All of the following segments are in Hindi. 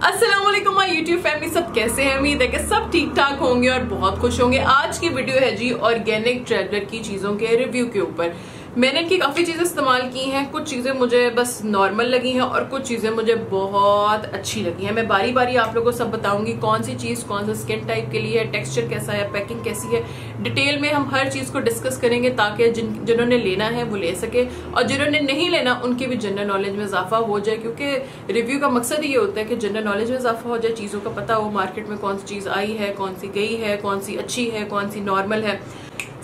अस्सलाम वालेकुम माय यूट्यूब फैमिली सब कैसे हैं? उम्मीद है कि सब ठीक ठाक होंगे और बहुत खुश होंगे। आज की वीडियो है जी ऑर्गेनिक ट्रेवलर की चीज़ों के रिव्यू के ऊपर। मैंने इनकी काफ़ी चीज़ें इस्तेमाल की हैं। कुछ चीज़ें मुझे बस नॉर्मल लगी हैं और कुछ चीज़ें मुझे बहुत अच्छी लगी हैं। मैं बारी बारी आप लोगों को सब बताऊँगी कौन सी चीज़, कौन सा स्किन टाइप के लिए है टेक्सचर कैसा है पैकिंग कैसी है। डिटेल में हम हर चीज़ को डिस्कस करेंगे ताकि जिन, जिन्होंने लेना है वो ले सके और जिन्होंने नहीं लेना, उनकी भी जनरल नॉलेज में इजाफा हो जाए। क्योंकि रिव्यू का मकसद ये होता है कि जनरल नॉलेज में इजाफा हो जाए, चीज़ों का पता हो मार्केट में कौन सी चीज़ आई है, कौन सी गई है, कौन सी अच्छी है, कौन सी नॉर्मल है।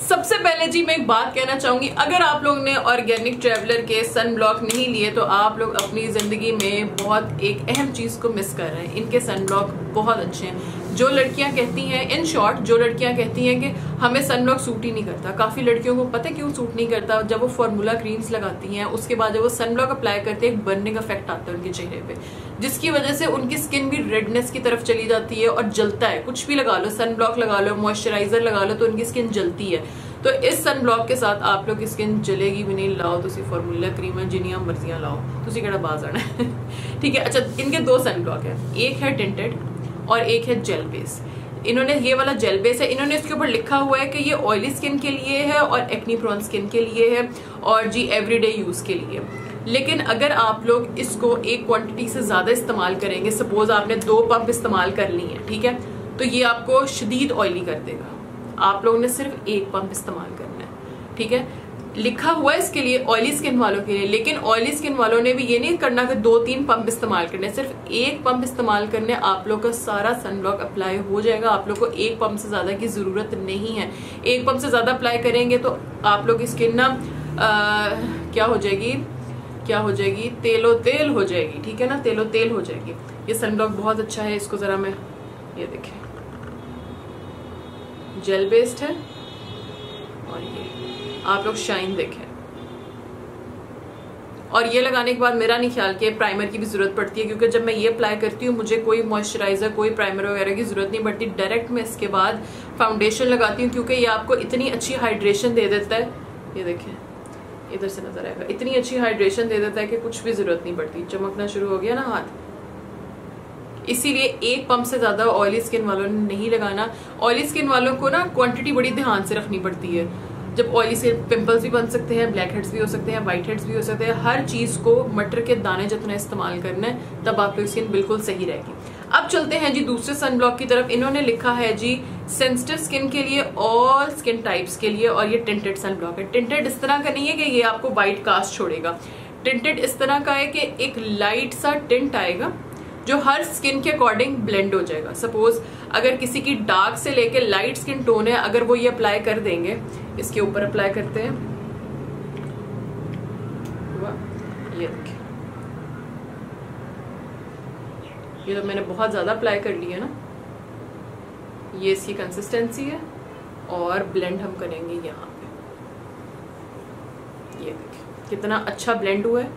सबसे पहले जी, मैं एक बात कहना चाहूँगी। अगर आप लोग ने ऑर्गेनिक ट्रेवलर के सन ब्लॉक नहीं लिए तो आप लोग अपनी ज़िंदगी में बहुत एक अहम चीज़ को मिस कर रहे हैं। इनके सन ब्लॉक बहुत अच्छे हैं। जो लड़कियाँ कहती हैं इन शॉर्ट जो लड़कियाँ कहती हैं कि हमें सनब्लॉक सूट ही नहीं करता। काफ़ी लड़कियों को पता क्यों सूट नहीं करता? जब वो फॉर्मूला क्रीम्स लगाती हैं, उसके बाद जब वो सनब्लॉक अप्लाई करते हैं, एक बर्निंग इफ़ेक्ट आता है उनके चेहरे पे। जिसकी वजह से उनकी स्किन भी रेडनेस की तरफ़ चली जाती है और जलता है। कुछ भी लगा लो सन ब्लॉक लगा लो मॉइस्चराइजर लगा लो तो उनकी स्किन जलती है। तो इस सन ब्लॉक के साथ आप लोग की स्किन जलेगी भी नहीं। लाओ तो फॉर्मूला क्रीम है जिनिया मर्जियाँ लाओ। तुम कड़ा बाज आना है। ठीक है अच्छा इनके दो सन ब्लॉक है। एक है टिंटेड और एक है जेल बेस इन्होंने ये वाला जेल बेस है। इन्होंने इसके ऊपर लिखा हुआ है कि ये ऑयली स्किन के लिए है और एक्नी प्रोन स्किन के लिए है और जी एवरीडे यूज़ के लिए। लेकिन अगर आप लोग इसको एक क्वांटिटी से ज़्यादा इस्तेमाल करेंगे सपोज़ आपने दो पंप इस्तेमाल कर ली है ठीक है? तो ये आपको शदीद ऑयली कर देगा। आप लोगों ने सिर्फ़ एक पंप इस्तेमाल करना है ठीक है? लिखा हुआ है इसके लिए ऑयली स्किन वालों के लिए लेकिन ऑयली स्किन वालों ने भी ये नहीं करना कि दो तीन पंप इस्तेमाल करने सिर्फ़ एक पंप इस्तेमाल करने आप लोग का सारा सनब्लॉक अप्लाई हो जाएगा। आप लोग को एक पंप से ज़्यादा की ज़रूरत नहीं है। एक पंप से ज़्यादा अप्लाई करेंगे तो आप लोग की स्किन ना आ, क्या हो जाएगी? क्या हो जाएगी? तेलो तेल हो जाएगी, ठीक है ना? तेलो तेल हो जाएगी। ये सनब्लॉक बहुत अच्छा है, इसको जरा मैं ये देखें। जेल बेस्ड है, और ये। आप लोग शाइन देखें। और ये लगाने के बाद मेरा नहीं ख्याल कि प्राइमर की भी ज़रूरत पड़ती है, क्योंकि जब मैं ये अप्लाई करती हूँ, मुझे कोई मॉइस्चराइजर कोई प्राइमर वगैरह की ज़रूरत नहीं पड़ती डायरेक्ट मैं इसके बाद फाउंडेशन लगाती हूँ, क्योंकि ये आपको इतनी अच्छी हाइड्रेशन दे देता है। ये देखें। इधर से नज़र आएगा। इतनी अच्छी हाइड्रेशन दे देता है कि कुछ भी ज़रूरत नहीं पड़ती। चमकना शुरू हो गया ना हाथ। इसीलिए एक पंप से ज़्यादा ऑयली स्किन वालों ने नहीं लगाना। ऑयली स्किन वालों को ना क्वांटिटी बड़ी ध्यान से रखनी पड़ती है। जब ऑयली से पिंपल्स भी बन सकते हैं ब्लैक हेड्स भी हो सकते हैं व्हाइट हेड्स भी हो सकते हैं, हर चीज़ को मटर के दाने जितना इस्तेमाल करना है, तब आपकी स्किन बिल्कुल सही रहेगी। अब चलते हैं जी दूसरे सन ब्लॉक की तरफ़। इन्होंने लिखा है जी सेंसिटिव स्किन के लिए ऑल स्किन टाइप्स के लिए, और ये टिंटेड सन ब्लॉक है। टिंटेड इस तरह का नहीं है कि ये आपको व्हाइट कास्ट छोड़ेगा। टिंटेड इस तरह का है कि एक लाइट सा टिंट आएगा, जो हर स्किन के अकॉर्डिंग ब्लेंड हो जाएगा। सपोज़ अगर किसी की डार्क से लेके लाइट स्किन टोन है, अगर वो ये अप्लाई कर देंगे, इसके ऊपर अप्लाई करते हैं। ये देखिए। ये तो मैंने बहुत ज़्यादा अप्लाई कर लिया ना। ये इसकी कंसिस्टेंसी है और ब्लेंड हम करेंगे यहाँ पे। ये देखिए कितना अच्छा ब्लेंड हुआ है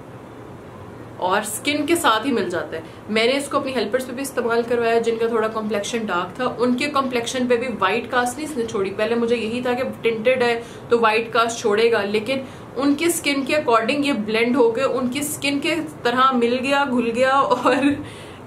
और स्किन के साथ ही मिल जाता है। मैंने इसको अपनी हेल्पर्स पे भी इस्तेमाल करवाया, जिनका थोड़ा कॉम्प्लेक्शन डार्क था। उनके कॉम्प्लेक्शन पे भी व्हाइट कास्ट नहीं, इसने छोड़ी। पहले मुझे यही था कि टिंटेड है तो व्हाइट कास्ट छोड़ेगा, लेकिन उनके स्किन के अकॉर्डिंग ये ब्लेंड हो गए, उनकी स्किन के तरह मिल गया, घुल गया और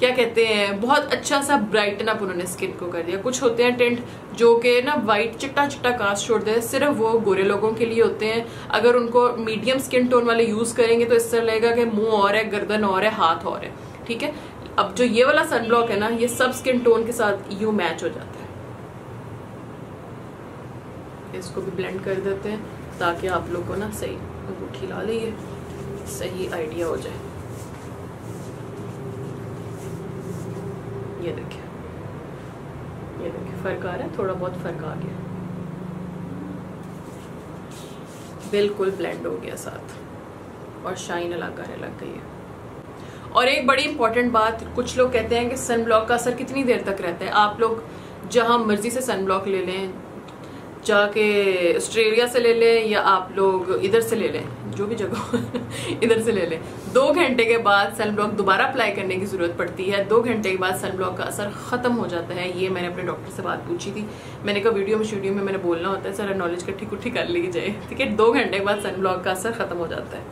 क्या कहते हैं, बहुत अच्छा सा ब्राइटन अप उन्होंने स्किन को कर दिया। कुछ होते हैं टेंट जो कि ना वाइट चिट्टा चिट्टा कास्ट छोड़ दे, सिर्फ़ वो गोरे लोगों के लिए होते हैं। अगर उनको मीडियम स्किन टोन वाले यूज़ करेंगे तो इससे लगेगा कि मुँह और है, गर्दन और है, हाथ और है, ठीक है? अब जो ये वाला सनब्लॉक है ना, ये सब स्किन टोन के साथ यू मैच हो जाता है। इसको भी ब्लेंड कर देते हैं ताकि आप लोग को ना सही अंगूठी ला ली सही आइडिया हो जाए। ये देखिए ये देखिए फ़र्क आ रहा है? थोड़ा बहुत फ़र्क आ गया। बिल्कुल ब्लेंड हो गया साथ। और शाइन अलग आने लग गई है। और एक बड़ी इंपॉर्टेंट बात, कुछ लोग कहते हैं कि सन ब्लॉक का असर कितनी देर तक रहता है? आप लोग जहाँ मर्ज़ी से सन ब्लॉक ले लें जाके ऑस्ट्रेलिया से ले लें या आप लोग इधर से ले लें, जो भी जगह इधर से ले लें। दो घंटे के बाद सन ब्लॉक दोबारा अप्लाई करने की ज़रूरत पड़ती है। दो घंटे के बाद सन ब्लॉक का असर खत्म हो जाता है। ये मैंने अपने डॉक्टर से बात पूछी थी। मैंने कहा, वीडियो में स्टूडियो में मैंने बोलना होता है, सारा नॉलेज कट्ठी कुट्ठी कर ली जाए। ठीक है, दो घंटे के बाद सन ब्लॉक का असर खत्म हो जाता है।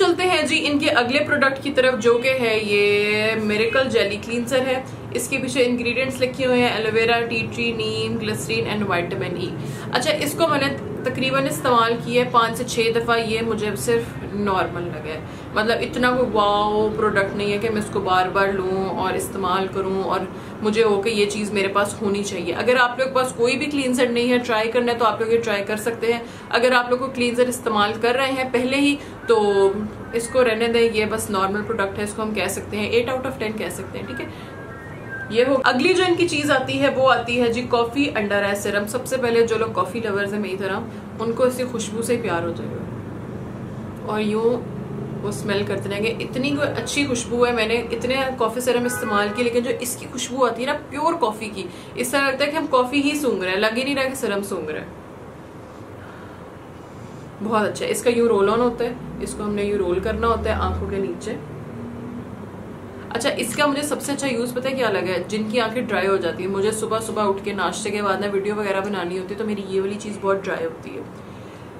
चलते हैं जी, इनके अगले प्रोडक्ट की तरफ़, जो कि है, ये मेरिकल जेली क्लींसर है। इसके पीछे इंग्रेडिएंट्स लिखे हुए हैं aloe vera tea tree neem glycerin and vitamin E अच्छा इसको मैंने तकरीबन इस्तेमाल किया है पाँच से छः दफ़ा, ये मुझे सिर्फ़ नॉर्मल लगा है। मतलब इतना कोई वाओ प्रोडक्ट नहीं है कि मैं इसको बार बार लूँ और इस्तेमाल करूँ और मुझे हो कि ये चीज़ मेरे पास होनी चाहिए। अगर आप लोग के पास कोई भी क्लीनजर नहीं है ट्राई करना है तो आप लोग ये ट्राई कर सकते हैं। अगर आप लोग को क्लीनजर इस्तेमाल कर रहे हैं पहले ही तो इसको रहने दें, ये बस नॉर्मल प्रोडक्ट है, इसको हम कह सकते हैं एट आउट ऑफ़ टेन कह सकते हैं, ठीक है? ये हो अगली जो इनकी चीज़ आती है, वो आती है जी कॉफ़ी अंडर आई सिरम सबसे पहले जो लोग कॉफ़ी लवर्स है मेरी तरह, उनको इसी खुशबू से प्यार हो। जाएगा और यूँ वो स्मेल करते रहेंगे। इतनी कोई अच्छी खुशबू है, मैंने इतने कॉफ़ी सिरम इस्तेमाल किए लेकिन जो इसकी खुशबू आती है ना प्योर कॉफ़ी की, इस तरह लगता है कि हम कॉफ़ी ही सूंघ रहे हैं, लग ही नहीं रहा कि सिरम सूंघ रहे हैं। बहुत अच्छा इसका यू रोल ऑन होता है, इसको हमने यू रोल करना होता है आँखों के नीचे। अच्छा इसका मुझे सबसे अच्छा यूज़ पता है क्या लगा है? जिनकी आँखें ड्राई हो जाती है। मुझे सुबह सुबह उठ के नाश्ते के बाद ना वीडियो वगैरह बनानी होती है तो मेरी ये वाली चीज़ बहुत ड्राई होती है।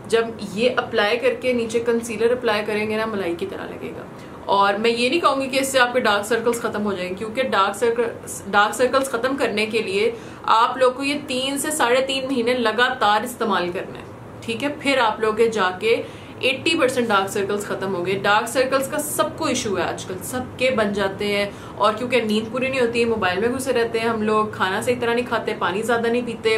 जब ये अप्लाई करके नीचे कंसीलर अप्लाई करेंगे ना, मलाई की तरह लगेगा। और मैं ये नहीं कहूँगी कि इससे आपके डार्क सर्कल्स खत्म हो जाएँगे, क्योंकि डार्क सर्कल डार्क सर्कल्स खत्म करने के लिए आप लोग को ये तीन से साढ़े तीन महीने लगातार इस्तेमाल करना है। ठीक है? फिर आप लोग जाके 80 परसेंट डार्क सर्कल्स खत्म हो गए। डार्क सर्कल्स का सबको इशू है आजकल। सबके बन जाते हैं और क्योंकि नींद पूरी नहीं होती है मोबाइल में घुसे रहते हैं हम लोग, खाना सही तरह नहीं खाते, पानी ज़्यादा नहीं पीते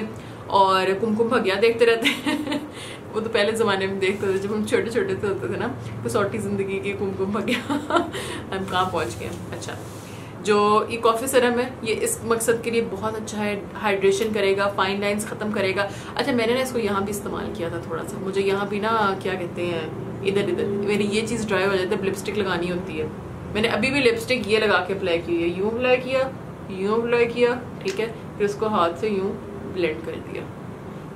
और कुमकुम भगिया देखते रहते हैं। वो तो पहले ज़माने में देखते थे, जब हम छोटे छोटे से होते थे ना कसौटी ज़िंदगी की कुमकुम भगिया। हम कहाँ पहुँच गए? अच्छा। जो ये कॉफ़ी सरम है, ये इस मकसद के लिए बहुत अच्छा है हाइड्रेशन करेगा फाइन लाइंस ख़त्म करेगा। अच्छा मैंने ना इसको यहाँ भी इस्तेमाल किया था थोड़ा सा। मुझे यहाँ भी ना, क्या कहते हैं, इधर इधर, मेरी ये चीज़ ड्राई हो जाती है लिपस्टिक लगानी होती है। मैंने अभी भी लिपस्टिक ये लगा के अप्लाई की है। यूँ अप्लाई किया, यूँ अप्लाई किया, ठीक है? फिर उसको हाथ से यूँ ब्लेंड कर दिया।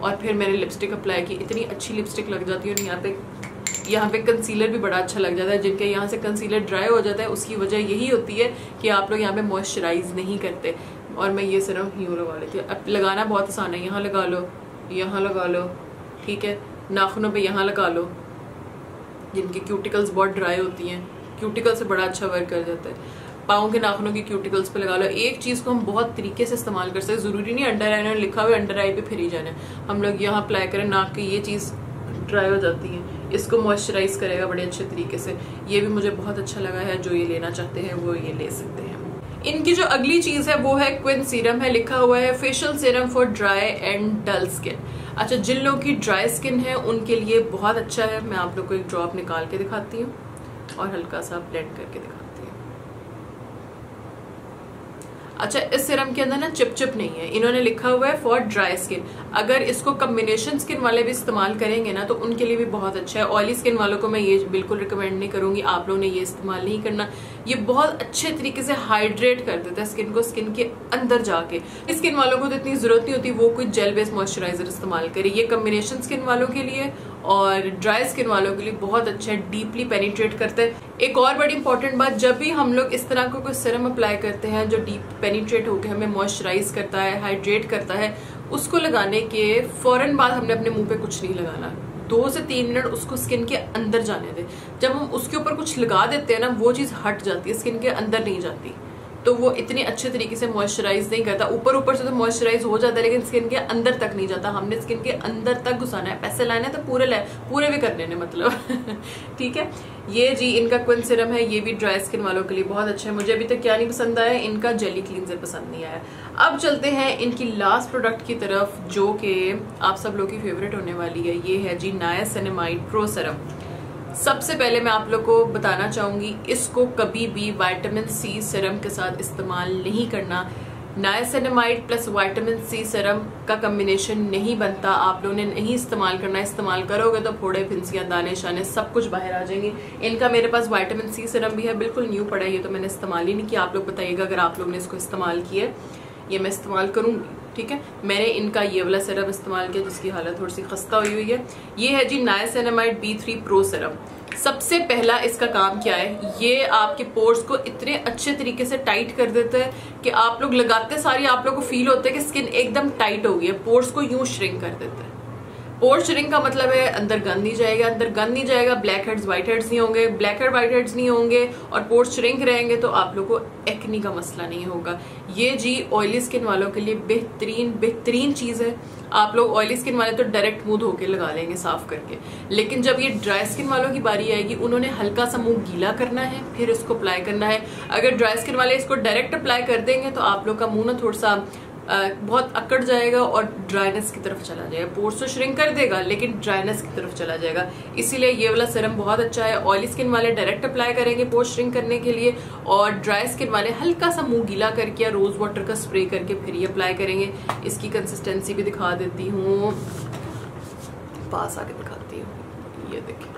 और फिर मैंने लिपस्टिक अप्लाई की। इतनी अच्छी लिपस्टिक लग जाती है यहाँ पे यहाँ पे कंसीलर भी बड़ा अच्छा लग जाता है, जिनके यहाँ से कंसीलर ड्राई हो जाता है, उसकी वजह यही होती है कि आप लोग यहाँ पे मॉइस्चराइज नहीं करते। और मैं ये सिर्फ़ यूँ लगा लेती हूँ। अब लगाना बहुत आसान है, यहाँ लगा लो, यहाँ लगा लो, ठीक है? नाखूनों पे यहाँ लगा लो, जिनकी क्यूटिकल्स बहुत ड्राई होती हैं। क्यूटिकल से बड़ा अच्छा वर्क कर जाता है। पाओ के नाखूनों की क्यूटिकल्स पे लगा लो। एक चीज़ को हम बहुत तरीके से इस्तेमाल कर सकते ज़रूरी नहीं अंडर आई लिखा हुआ अंडर आई पे फिर ही जाना हम लोग यहाँ अप्लाई करें, नाक की ये चीज़ ड्राई हो जाती है। इसको मॉइस्चराइज करेगा बड़े अच्छे तरीके से। ये भी मुझे बहुत अच्छा लगा है, जो ये लेना चाहते हैं, वो ये ले सकते हैं। इनकी जो अगली चीज़ है, वो है क्विन सीरम है, लिखा हुआ है facial serum for dry and dull skin अच्छा जिन लोगों की ड्राई स्किन है, उनके लिए बहुत अच्छा है। मैं आप लोग को एक ड्रॉप निकाल के दिखाती हूँ और हल्का सा ब्लेंड करके दिखाती अच्छा इस सिरम के अंदर ना चिप चिप नहीं है। इन्होंने लिखा हुआ है फॉर ड्राई स्किन अगर इसको कम्बिनेशन स्किन वाले भी इस्तेमाल करेंगे ना तो उनके लिए भी बहुत अच्छा है। ऑयली स्किन वालों को मैं ये बिल्कुल रिकमेंड नहीं करूँगी। आप लोगों ने ये इस्तेमाल नहीं करना। ये बहुत अच्छे तरीके से हाइड्रेट कर देता है स्किन को स्किन के अंदर जाके। स्किन वालों को तो इतनी ज़रूरत नहीं होती, वो कोई जेल बेस्ड मॉइस्चराइजर इस्तेमाल करे। ये कम्बिनेशन स्किन वालों के लिए और ड्राई स्किन वालों के लिए बहुत अच्छा डीपली पेनिट्रेट करता है। एक और बड़ी इंपॉर्टेंट बात, जब भी हम लोग इस तरह का को कोई सिरम अप्लाई करते हैं जो डीप पेनिट्रेट होकर हमें मॉइस्चराइज करता है हाइड्रेट करता है, उसको लगाने के फ़ौरन बाद हमने अपने मुँह पे कुछ नहीं लगाना। दो से तीन मिनट उसको स्किन के अंदर जाने दें। जब हम उसके ऊपर कुछ लगा देते हैं ना, वो चीज़ हट जाती है स्किन के अंदर नहीं जाती। तो वो इतने अच्छे तरीके से मॉइस्चराइज नहीं करता। ऊपर ऊपर से तो मॉइस्चराइज हो जाता है, लेकिन स्किन के अंदर तक नहीं जाता। हमने स्किन के अंदर तक घुसाना है। पैसे लाने तो पूरे लाए पूरे भी करने मतलब। ठीक है? ये जी, इनका क्विन सिरम है, ये भी ड्राई स्किन वालों के लिए बहुत अच्छा है। मुझे अभी तक क्या नहीं पसंद आया, इनका जेली क्लींजर पसंद नहीं आया। अब चलते हैं इनकी लास्ट प्रोडक्ट की तरफ़, जो कि आप सब लोग की फेवरेट होने वाली है। ये है जी नाया सिनेमाइड प्रो सिरम सबसे पहले मैं आप लोग को बताना चाहूँगी, इसको कभी भी वाइटामिन सी सिरम के साथ इस्तेमाल नहीं करना। Niacinamide plus vitamin C serum का कम्बिनेशन नहीं बनता, आप लोगों ने नहीं इस्तेमाल करना। इस्तेमाल करोगे तो फोड़े, फिंसियाँ, दाने, शाने, सब कुछ बाहर आ जाएँगे। इनका मेरे पास वाइटामिन सी सिरम भी है, बिल्कुल न्यू पड़ा है, ये तो मैंने इस्तेमाल ही नहीं किया। आप लोग बताइएगा अगर आप लोग ने इसको इस्तेमाल किया ये मैं इस्तेमाल करूँगी। ठीक है? मैंने इनका ये वाला सिरम इस्तेमाल किया जिसकी हालत थोड़ी सी खस्ता हुई हुई है। ये है जी niacinamide B three pro serum सबसे पहला इसका काम क्या है? ये आपके पोर्स को इतने अच्छे तरीके से टाइट कर देता है कि आप लोग लगाते सारी आप लोग को फील होता है कि स्किन एकदम टाइट हो गई है। पोर्स को यूँ श्रिंक कर देता है। पोर्चरिंग का मतलब है अंदर गन नहीं जाएगा, अंदर गन नहीं जाएगा ब्लैक हेड्स व्हाइट हेड्स नहीं होंगे ब्लैक हेड व्हाइट हेड्स नहीं होंगे और पोर पोर्चरिंग रहेंगे तो आप लोगों को एक्नी का मसला नहीं होगा। ये जी ऑयली स्किन वालों के लिए बेहतरीन बेहतरीन चीज़ है। आप लोग ऑयली स्किन वाले तो डायरेक्ट मुँह धो के लगा लेंगे साफ़ करके। लेकिन जब ये ड्राई स्किन वालों की बारी आएगी, उन्होंने हल्का सा मुँह गीला करना है, फिर इसको अप्लाई करना है। अगर ड्राई स्किन वाले इसको डायरेक्ट अप्लाई कर देंगे तो आप लोग का मुँह ना थोड़ा सा बहुत अकड़ जाएगा और ड्राइनेस की तरफ़ चला जाएगा। पोर्स तो श्रिंक कर देगा, लेकिन ड्राइनेस की तरफ़ चला जाएगा। इसीलिए ये वाला सिरम बहुत अच्छा है। ऑयली स्किन वाले डायरेक्ट अप्लाई करेंगे पोर्स श्रिंक करने के लिए और ड्राई स्किन वाले हल्का सा मुँह गीला करके या रोज वाटर का स्प्रे करके फिर ये अप्लाई करेंगे। इसकी कंसिस्टेंसी भी दिखा देती हूँ। पास आके दिखाती हूँ। ये देखिए।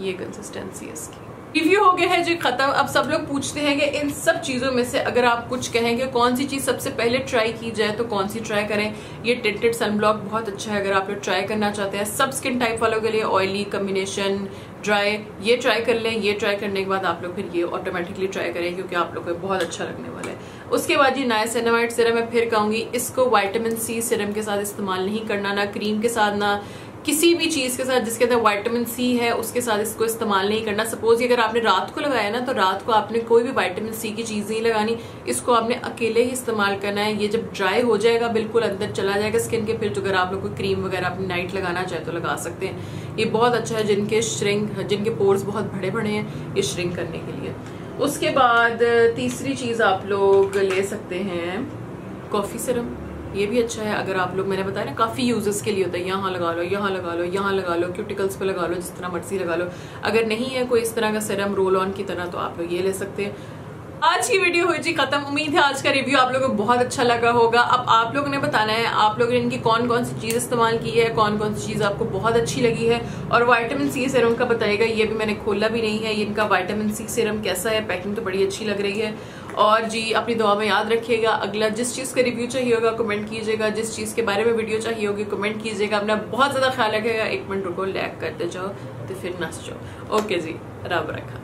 ये कंसिस्टेंसी इसकी। रिव्यू हो गया है जी खत्म, अब सब लोग पूछते हैं कि इन सब चीज़ों में से अगर आप कुछ कहेंगे, कौन सी चीज़ सबसे पहले ट्राई की जाए तो कौन सी ट्राई करें? ये टेंटेड सनब्लॉक बहुत अच्छा है, अगर आप लोग ट्राई करना चाहते हैं। सब स्किन टाइप वालों के लिए ऑयली कम्बिनेशन ड्राई ये ट्राई कर लें, ये ट्राई करने के बाद आप लोग फिर ये ऑटोमेटिकली ट्राई करें, क्योंकि आप लोग को बहुत अच्छा लगने वाला है। उसके बाद ये नया सेनामाइट सिरम मैं फिर कहूँगी इसको वाइटामिन सी सिरम के साथ इस्तेमाल नहीं करना, ना क्रीम के साथ, ना किसी भी चीज़ के साथ, जिसके अंदर वाइटामिन सी है, उसके साथ इसको इस्तेमाल नहीं करना। सपोज़ अगर आपने रात को लगाया ना तो रात को आपने कोई भी वाइटामिन सी की चीज़ नहीं लगानी। इसको आपने अकेले ही इस्तेमाल करना है। ये जब ड्राई हो जाएगा, बिल्कुल अंदर चला जाएगा स्किन के। फिर तो अगर आप लोग को क्रीम वगैरह अपनी नाइट लगाना चाहे तो लगा सकते हैं। ये बहुत अच्छा है, जिनके श्रिंक जिनके पोर्स बहुत बड़े बड़े हैं, ये श्रिंक करने के लिए। उसके बाद, तीसरी चीज़ आप लोग ले सकते हैं कॉफ़ी सिरम ये भी अच्छा है, अगर आप लोग, मैंने बताया ना, काफ़ी यूज़र्स के लिए होता है, यहाँ लगा लो, यहाँ लगा लो, यहाँ लगा लो क्यूटिकल्स पे लगा लो, जिस तरह मर्ज़ी लगा लो। अगर नहीं है कोई इस तरह का सिरम रोल ऑन की तरह तो आप लोग ये ले सकते हैं। आज की वीडियो हुई जी खत्म। उम्मीद है आज का रिव्यू आप लोगों को बहुत अच्छा लगा होगा। अब आप लोगों ने बताना है, आप लोगों ने इनकी कौन कौन सी चीज़ इस्तेमाल की है कौन कौन सी चीज़ आपको बहुत अच्छी लगी है। और वाइटामिन सी सीरम का बताएगा ये भी मैंने खोला भी नहीं है इनका वाइटामिन सी सीरम कैसा है पैकिंग तो बड़ी अच्छी लग रही है। और जी, अपनी दुआ में याद रखिएगा। अगला जिस चीज़ का रिव्यू चाहिए होगा कमेंट कीजिएगा। जिस चीज़ के बारे में वीडियो चाहिए होगी कमेंट कीजिएगा। अपना बहुत ज़्यादा ख्याल रखेगा एक मिनट रुको लैक करते जाओ तो फिर नस जाओ। ओके जी, रब रखा।